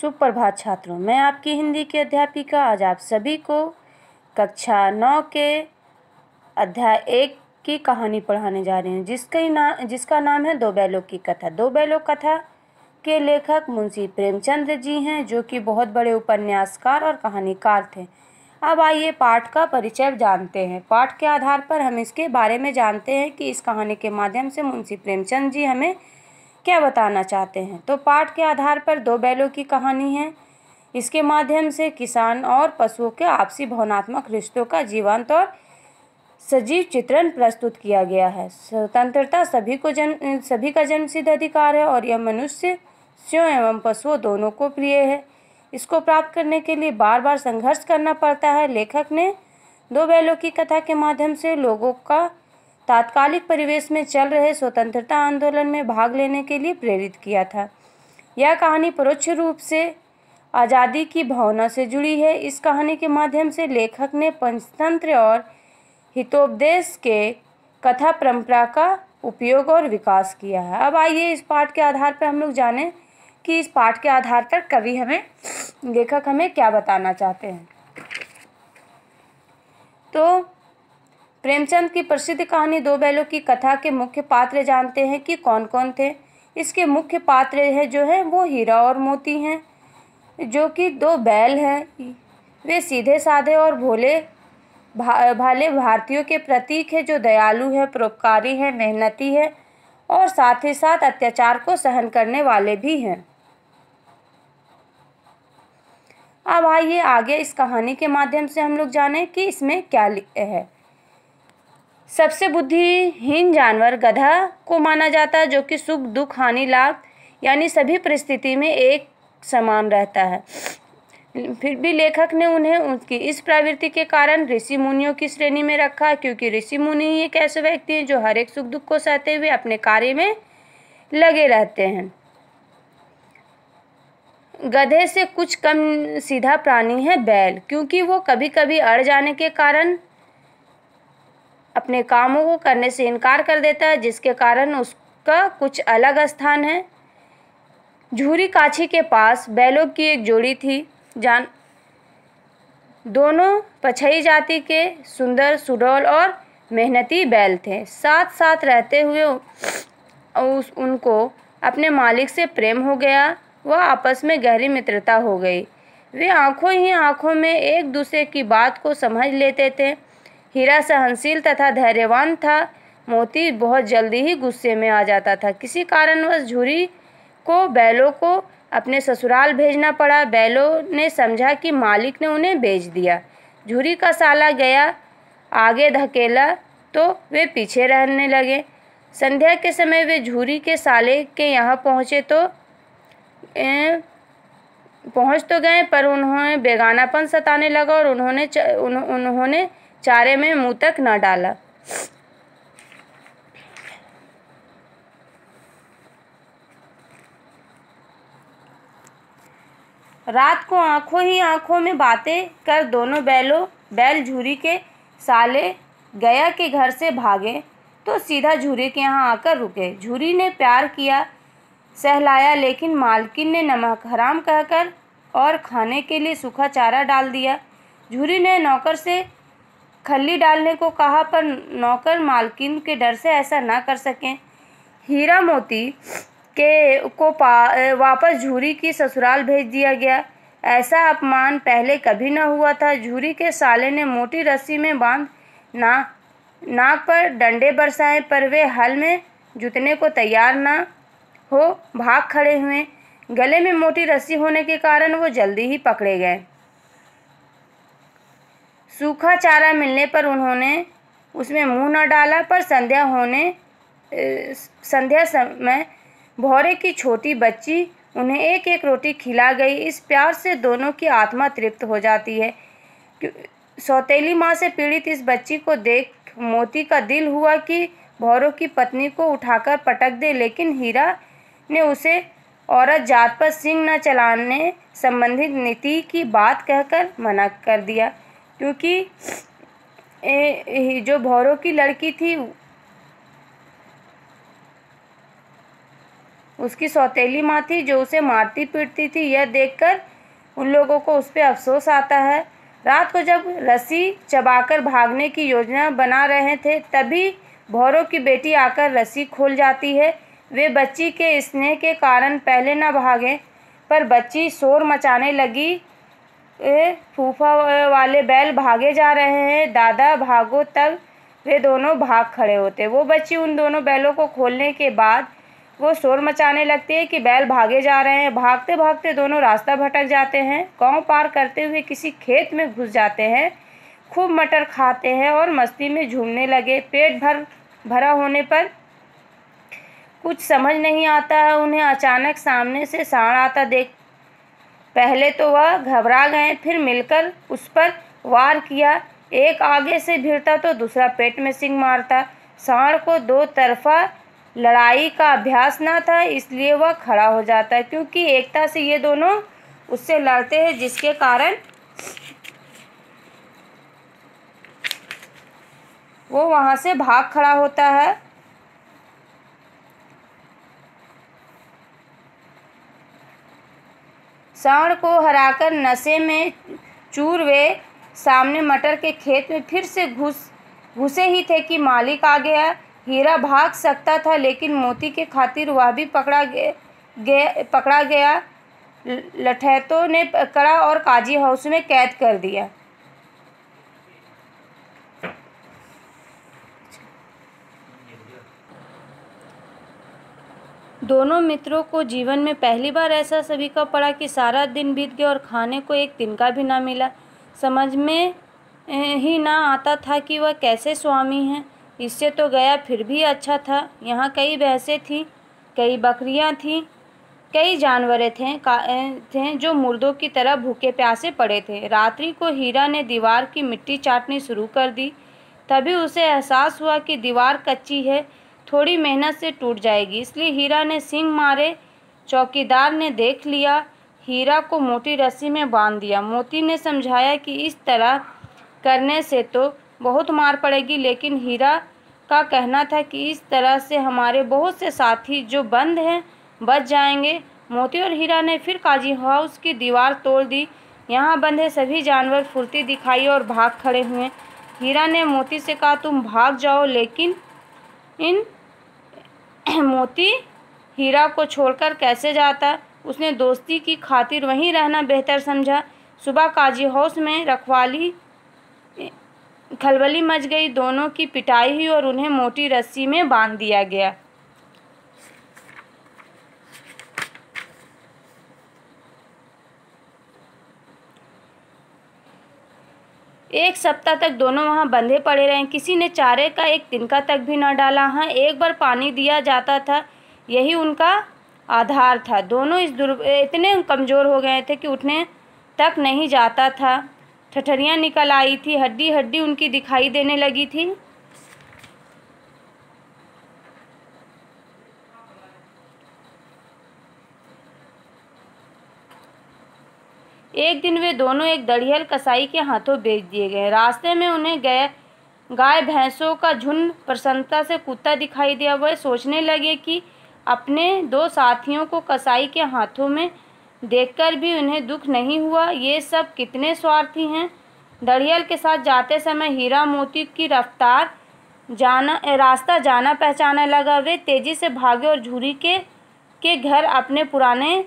सुप्रभात छात्रों, मैं आपकी हिंदी की अध्यापिका आज आप सभी को कक्षा नौ के अध्याय एक की कहानी पढ़ाने जा रही हूँ, जिसका नाम जिसका नाम है दो बैलों की कथा। दो बैलों कथा के लेखक मुंशी प्रेमचंद्र जी हैं, जो कि बहुत बड़े उपन्यासकार और कहानीकार थे। अब आइए पाठ का परिचय जानते हैं। पाठ के आधार पर हम इसके बारे में जानते हैं कि इस कहानी के माध्यम से मुंशी प्रेमचंद जी हमें क्या बताना चाहते हैं? तो पाठ के आधार पर दो बैलों की कहानी है। इसके माध्यम से किसान और पशुओं के आपसी भावनात्मक रिश्तों का जीवंत और सजीव चित्रण प्रस्तुत किया गया है। स्वतंत्रता सभी को जन्म सभी का जन्मसिद्ध अधिकार है और यह मनुष्य, स्वयं एवं पशुओं दोनों को प्रिय है। इसको प्राप्त करने के लिए बार बार संघर्ष करना पड़ता है। लेखक ने दो बैलों की कथा के माध्यम से लोगों का तात्कालिक परिवेश में चल रहे स्वतंत्रता आंदोलन में भाग लेने के लिए प्रेरित किया था। यह कहानी परोक्ष रूप से आज़ादी की भावना से जुड़ी है। इस कहानी के माध्यम से लेखक ने पंचतंत्र और हितोपदेश के कथा परंपरा का उपयोग और विकास किया है। अब आइए इस पाठ के आधार पर हम लोग जानें कि इस पाठ के आधार पर कवि हमें, लेखक हमें क्या बताना चाहते हैं। तो प्रेमचंद की प्रसिद्ध कहानी दो बैलों की कथा के मुख्य पात्र जानते हैं कि कौन कौन थे। इसके मुख्य पात्र है जो है वो हीरा और मोती हैं जो कि दो बैल हैं। वे सीधे साधे और भोले भा, भाले भारतीयों के प्रतीक है जो दयालु है परोपकारी है मेहनती है और साथ ही साथ अत्याचार को सहन करने वाले भी हैं। अब आइए आगे इस कहानी के माध्यम से हम लोग जानें कि इसमें क्या है। सबसे बुद्धिहीन जानवर गधा को माना जाता है, जो कि सुख, दुख, हानि, लाभ, यानी सभी परिस्थिति में एक समान रहता है। फिर भी लेखक ने उन्हें उनकी इस प्रवृत्ति के कारण ऋषि मुनियों की श्रेणी में रखा, क्योंकि ऋषि मुनि ही एक ऐसे व्यक्ति हैं, जो हर एक सुख, दुख को सहते हुए अपने कार्य में लगे रहते हैं। गधे से कुछ कम सीधा प्राणी है बैल, क्योंकि वो कभी कभी अड़ जाने के कारण अपने कामों को करने से इनकार कर देता है, जिसके कारण उसका कुछ अलग स्थान है। झूरी काछी के पास बैलों की एक जोड़ी थी। जान, दोनों पछई जाति के सुंदर, सुडौल और मेहनती बैल थे। साथ साथ रहते हुए उस, उनको अपने मालिक से प्रेम हो गया। वह आपस में गहरी मित्रता हो गई। वे आँखों ही आँखों में एक दूसरे की बात को समझ लेते थे। हीरा सहनशील तथा धैर्यवान था। मोती बहुत जल्दी ही गुस्से में आ जाता था। किसी कारणवश झूरी को बैलों को अपने ससुराल भेजना पड़ा। बैलों ने समझा कि मालिक ने उन्हें बेच दिया। झूरी का साला गया आगे धकेला तो वे पीछे रहने लगे। संध्या के समय वे झूरी के साले के यहाँ पहुँचे तो ए, पहुँच तो गए पर उन्होंने बेगानापन सताने लगा और उन्होंने उन, उन्होंने चारे में मुँह तक न डाला। रात को आँखों ही आँखों में बातें कर दोनों बैलों, बैल झूरी के साले गया के घर से भागे तो सीधा झूरी के यहाँ आकर रुके। झूरी ने प्यार किया, सहलाया, लेकिन मालकिन ने नमक हराम कहकर और खाने के लिए सूखा चारा डाल दिया। झूरी ने नौकर से खल्ली डालने को कहा, पर नौकर मालकिन के डर से ऐसा ना कर सकें। हीरा मोती के को पा वापस झूरी की ससुराल भेज दिया गया। ऐसा अपमान पहले कभी न हुआ था। झूरी के साले ने मोटी रस्सी में बाँध ना, नाक पर डंडे बरसाए, पर वे हल में जुतने को तैयार ना हो, भाग खड़े हुए। गले में मोटी रस्सी होने के कारण वो जल्दी ही पकड़े गए। सूखा चारा मिलने पर उन्होंने उसमें मुँह न डाला, पर संध्या होने संध्या समय भौरे की छोटी बच्ची उन्हें एक एक रोटी खिला गई। इस प्यार से दोनों की आत्मा तृप्त हो जाती है। सौतेली माँ से पीड़ित इस बच्ची को देख मोती का दिल हुआ कि भौरों की पत्नी को उठाकर पटक दे, लेकिन हीरा ने उसे औरत जात पर सिंह न चलाने संबंधित नीति की बात कहकर मना कर दिया। क्योंकि जो भौरों की लड़की थी, उसकी सौतेली माँ थी, जो उसे मारती पीटती थी, यह देखकर उन लोगों को उस पर अफसोस आता है। रात को जब रस्सी चबाकर भागने की योजना बना रहे थे, तभी भौरों की बेटी आकर रस्सी खोल जाती है। वे बच्ची के स्नेह के कारण पहले न भागे, पर बच्ची शोर मचाने लगी। फूफा वाले बैल भागे जा रहे हैं। दादा, भागो तब। वे दोनों भाग खड़े होते। वो बच्ची उन दोनों बैलों को खोलने के बाद वो शोर मचाने लगती है कि बैल भागे जा रहे हैं। भागते भागते दोनों रास्ता भटक जाते हैं। गाँव पार करते हुए किसी खेत में घुस जाते हैं। खूब मटर खाते हैं और मस्ती में झूमने लगे। पेट भर, भरा होने पर कुछ समझ नहीं आता। है उन्हें अचानक सामने से साढ़ आता देख पहले तो वह घबरा गए, फिर मिलकर उस पर वार किया। एक आगे से भिड़ता तो दूसरा पेट में सिंग मारता। सांड को दो तरफा लड़ाई का अभ्यास ना था, इसलिए वह खड़ा हो जाता है, क्योंकि एकता से ये दोनों उससे लड़ते हैं, जिसके कारण वो वहाँ से भाग खड़ा होता है। सांड को हराकर नशे में चूर वे सामने मटर के खेत में फिर से घुस, घुसे ही थे कि मालिक आ गया हीरा भाग सकता था, लेकिन मोती के खातिर वह भी पकड़ा गया पकड़ा गया। लठैतों ने पकड़ा और काजी हाउस में कैद कर दिया। दोनों मित्रों को जीवन में पहली बार ऐसा सभी का पड़ा कि सारा दिन बीत गया और खाने को एक तिनका भी ना मिला। समझ में ही ना आता था कि वह कैसे स्वामी हैं। इससे तो गया फिर भी अच्छा था। यहाँ कई भैंसें थीं, कई बकरियाँ थीं, कई जानवरें थे थे जो मुर्दों की तरह भूखे प्यासे पड़े थे। रात्रि को हीरा ने दीवार की मिट्टी चाटनी शुरू कर दी। तभी उसे एहसास हुआ कि दीवार कच्ची है थोड़ी मेहनत से टूट जाएगी। इसलिए हीरा ने सिंग मारे, चौकीदार ने देख लिया, हीरा को मोटी रस्सी में बाँध दिया। मोती ने समझाया कि इस तरह करने से तो बहुत मार पड़ेगी, लेकिन हीरा का कहना था कि इस तरह से हमारे बहुत से साथी जो बंद हैं, बच जाएँगे। मोती और हीरा ने फिर काजी हाउस की दीवार तोड़ दी। यहाँ बंधे सभी जानवर फुर्ती दिखाई और भाग खड़े हुए। हीरा ने मोती से कहा, तुम भाग जाओ, लेकिन इन मोती हीरा को छोड़कर कैसे जाता? उसने दोस्ती की खातिर वहीं रहना बेहतर समझा। सुबह काजी हाउस में रखवाली, खलबली मच गई। दोनों की पिटाई हुई और उन्हें मोटी रस्सी में बाँध दिया गया। एक सप्ताह तक दोनों वहाँ बंधे पड़े रहे। किसी ने चारे का एक तिनका तक भी न डाला। हाँ एक बार पानी दिया जाता था। यही उनका आधार था। दोनों इस दुर्, इतने कमज़ोर हो गए थे कि उठने तक नहीं जाता था। ठठरियाँ निकल आई थी। हड्डी हड्डी उनकी दिखाई देने लगी थी। एक दिन वे दोनों एक दड़ियल कसाई के हाथों बेच दिए गए। रास्ते में उन्हें गए, गाय भैंसों का झुंड प्रसन्नता से कुत्ता दिखाई दिया। वह सोचने लगे कि अपने दो साथियों को कसाई के हाथों में देखकर भी उन्हें दुख नहीं हुआ। ये सब कितने स्वार्थी हैं? दड़ियल के साथ जाते समय हीरा मोती की रफ्तार जाना, रास्ता जाना पहचाना लगा। वे तेज़ी से भागे और झूरी के के घर अपने पुराने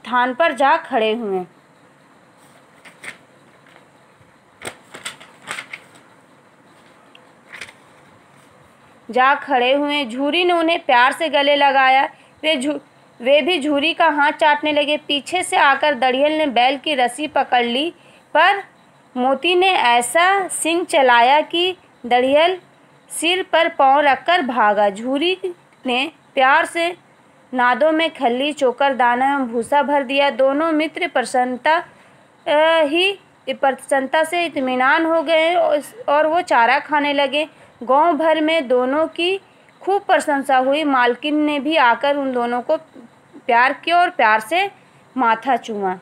थान पर जा खड़े हुए। जा खड़े हुए। झूरी ने उन्हें प्यार से गले लगाया। वे झू, वे भी झूरी का हाथ चाटने लगे। पीछे से आकर दड़ियल ने बैल की रस्सी पकड़ ली। पर मोती ने ऐसा सिंह चलाया कि दड़ियल सिर पर पाँव रखकर भागा। झूरी ने प्यार से नादों में खल्ली, चोकर, दाना एवं भूसा भर दिया। दोनों मित्र प्रसन्नता ही प्रसन्नता से इतमान हो गए और वो चारा खाने लगे। गाँव भर में दोनों की खूब प्रशंसा हुई। मालकिन ने भी आकर उन दोनों को प्यार किया और प्यार से माथा चूमा।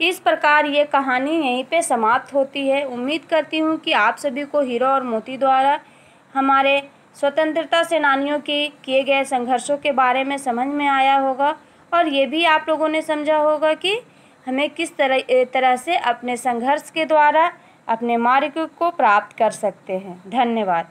इस प्रकार ये कहानी यहीं पे समाप्त होती है। उम्मीद करती हूँ कि आप सभी को हीरो और मोती द्वारा हमारे स्वतंत्रता सेनानियों के किए गए संघर्षों के बारे में समझ में आया होगा और ये भी आप लोगों ने समझा होगा कि हमें किस तरह तरह से अपने संघर्ष के द्वारा अपने मार्ग को प्राप्त कर सकते हैं। धन्यवाद।